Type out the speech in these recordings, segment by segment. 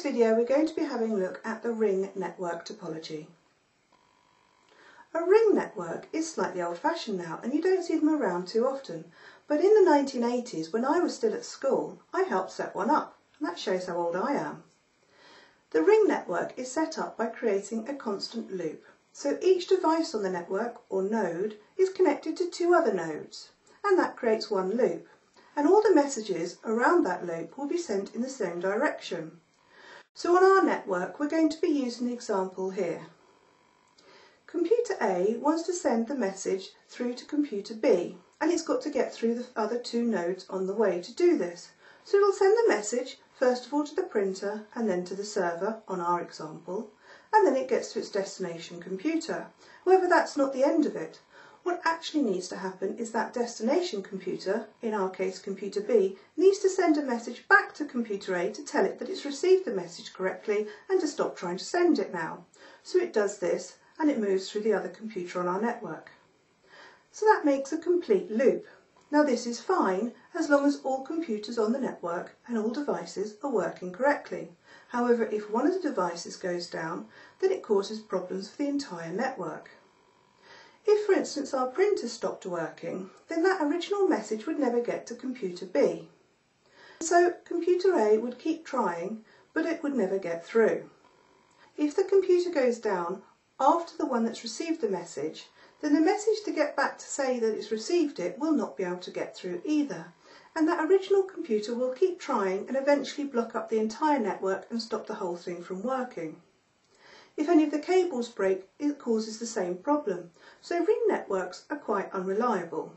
this video we're going to be having a look at the ring network topology. A ring network is slightly old-fashioned now and you don't see them around too often, but in the 1980s when I was still at school I helped set one up and that shows how old I am. The ring network is set up by creating a constant loop. So each device on the network, or node, is connected to two other nodes, and that creates one loop. And all the messages around that loop will be sent in the same direction. So on our network, we're going to be using the example here. Computer A wants to send the message through to computer B, and it's got to get through the other two nodes on the way to do this. So it'll send the message first of all to the printer and then to the server on our example and then it gets to its destination computer. However, that's not the end of it. What actually needs to happen is that destination computer, in our case computer B, needs to send a message back to computer A to tell it that it's received the message correctly and to stop trying to send it now. So it does this and it moves through the other computer on our network. So that makes a complete loop. Now this is fine as long as all computers on the network and all devices are working correctly. However, if one of the devices goes down, then it causes problems for the entire network. If, for instance, our printer stopped working, then that original message would never get to computer B. So computer A would keep trying, but it would never get through. If the computer goes down after the one that's received the message, then the message to get back to say that it's received it will not be able to get through either. And that original computer will keep trying and eventually block up the entire network and stop the whole thing from working. If any of the cables break, it causes the same problem. So ring networks are quite unreliable.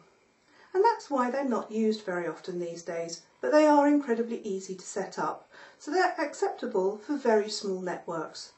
And that's why they're not used very often these days, but they are incredibly easy to set up. So they're acceptable for very small networks.